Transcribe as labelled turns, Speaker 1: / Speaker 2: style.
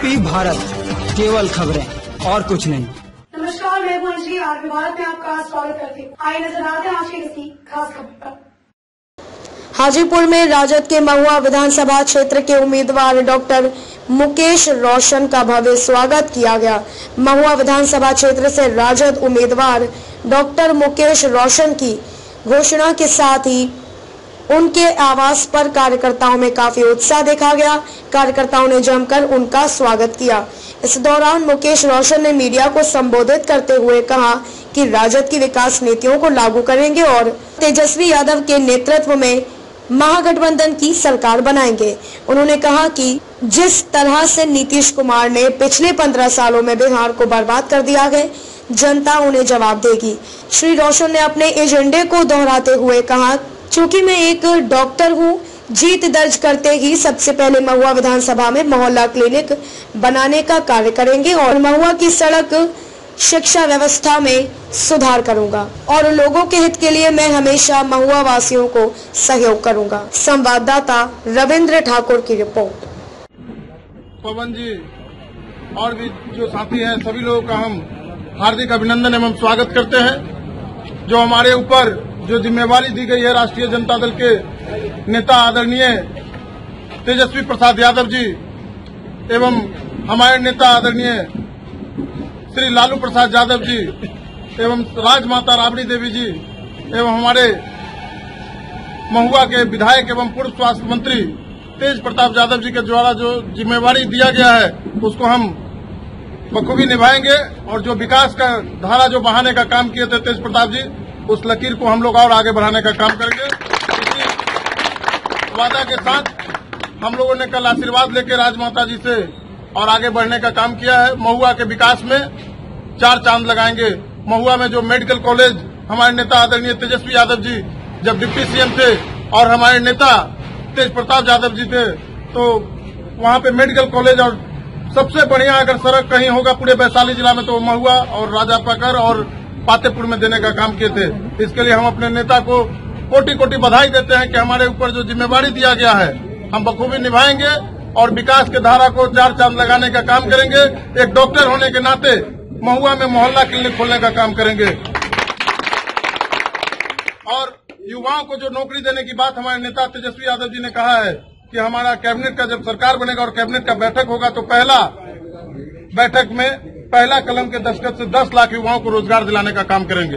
Speaker 1: RB Bharat. केवल खबरें और कुछ नहीं।
Speaker 2: नमस्कार मैं हूँ भारत में आपका स्वागत करती हूँ। आइए नज़र आते हैं आज की किसी खास खबर पर।
Speaker 3: हाजीपुर में राजद के महुआ विधानसभा क्षेत्र के उम्मीदवार डॉक्टर मुकेश रोशन का भव्य स्वागत किया गया। महुआ विधानसभा क्षेत्र से राजद उम्मीदवार डॉक्टर मुकेश रोशन की घोषणा के साथ ही उनके आवास पर कार्यकर्ताओं में काफ़ी उत्साह देखा गया। कार्यकर्ताओं ने जमकर उनका स्वागत किया। इस दौरान मुकेश रोशन ने मीडिया को संबोधित करते हुए कहा कि राजद की विकास नीतियों को लागू करेंगे और तेजस्वी यादव के नेतृत्व में महागठबंधन की सरकार बनाएँगे। उन्होंने कहा कि जिस तरह से नीतीश कुमार ने पिछले पंद्रह सालों में बिहार को बर्बाद कर दिया है, जनता उन्हें जवाब देगी। श्री रोशन ने अपने एजेंडे को दोहराते हुए कहा चूँकि मैं एक डॉक्टर हूँ, जीत दर्ज करते ही सबसे पहले महुआ विधानसभा में मोहल्ला क्लिनिक बनाने का कार्य करेंगे और महुआ की सड़क शिक्षा व्यवस्था में सुधार करूँगा और लोगों के हित के लिए मैं हमेशा महुआ वासियों को सहयोग करूँगा। संवाददाता रविंद्र ठाकुर की रिपोर्ट।
Speaker 4: पवन जी, और भी जो साथी हैं, सभी लोगों का हम हार्दिक अभिनंदन एवं स्वागत करते हैं, जो हमारे ऊपर जो जिम्मेवारी दी गई है राष्ट्रीय जनता दल के नेता आदरणीय तेजस्वी प्रसाद यादव जी एवं हमारे नेता आदरणीय श्री लालू प्रसाद यादव जी एवं राजमाता राबड़ी देवी जी एवं हमारे महुआ के विधायक एवं पूर्व स्वास्थ्य मंत्री तेज प्रताप यादव जी के द्वारा जो जिम्मेवारी दिया गया है, उसको हम बखूबी निभाएँगे और जो विकास का धारा, जो बहाने का काम किए थे तेज प्रताप जी उस लकीर को हम लोग और आगे बढ़ाने का काम करेंगे। इसी वादा के साथ हम लोगों ने कल आशीर्वाद लेकर राजमाता जी से और आगे बढ़ने का काम किया है। महुआ के विकास में चार चाँद लगाएँगे। महुआ में जो मेडिकल कॉलेज हमारे नेता आदरणीय तेजस्वी यादव जी, जब डिप्टी सीएम थे और हमारे नेता तेज प्रताप यादव जी थे तो वहाँ पे मेडिकल कॉलेज और सबसे बढ़िया अगर सड़क कहीं होगा पूरे वैशाली जिला में तो महुआ और राजापकर और पातेपुर में देने का काम किए थे। इसके लिए हम अपने नेता को कोटि कोटि बधाई देते हैं कि हमारे ऊपर जो जिम्मेवारी दिया गया है, हम बखूबी निभाएँगे और विकास के धारा को चार चाँद लगाने का काम करेंगे। एक डॉक्टर होने के नाते महुआ में मोहल्ला क्लिनिक खोलने का काम करेंगे। और युवाओं को जो नौकरी देने की बात हमारे नेता तेजस्वी यादव जी ने कहा है कि हमारा कैबिनेट का जब सरकार बनेगा और कैबिनेट का बैठक होगा तो पहला बैठक में पहला कलम के दस्तखत से 10 लाख युवाओं को रोज़गार दिलाने का काम करेंगे।